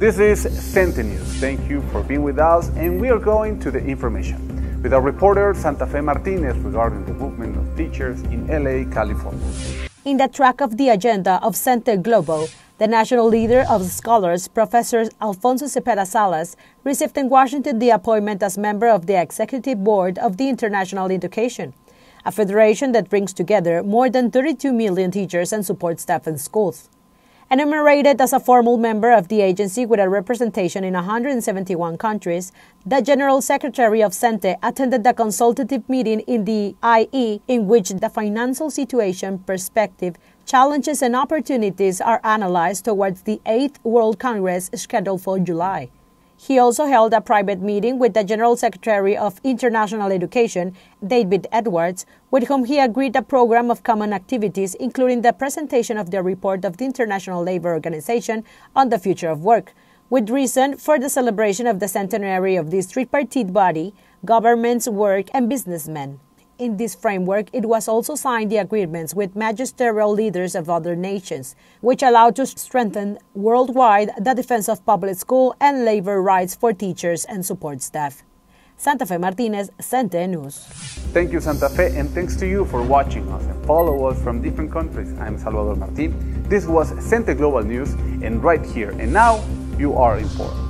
This is SNTE News. Thank you for being with us, and we are going to the information with our reporter Santa Fe Martinez regarding the movement of teachers in LA, California. In the track of the agenda of SNTE Global, the national leader of scholars, Professor Alfonso Cepeda Salas, received in Washington the appointment as member of the executive board of the International Education, a federation that brings together more than 32 million teachers and support staff in schools. Enumerated as a formal member of the agency with a representation in 171 countries, the General Secretary of SNTE attended the consultative meeting in the IE in which the financial situation, perspective, challenges, and opportunities are analyzed towards the 8th World Congress scheduled for July. He also held a private meeting with the General Secretary of International Education, David Edwards, with whom he agreed a program of common activities, including the presentation of the report of the International Labour Organization on the future of work, with reason for the celebration of the centenary of this tripartite body, governments, work, and businessmen. In this framework, it was also signed the agreements with magisterial leaders of other nations, which allowed to strengthen worldwide the defense of public school and labor rights for teachers and support staff. Santa Fe Martinez, SNTE News. Thank you, Santa Fe, and thanks to you for watching us and follow us from different countries. I'm Salvador Martin. This was SNTE Global News, and right here and now, you are informed.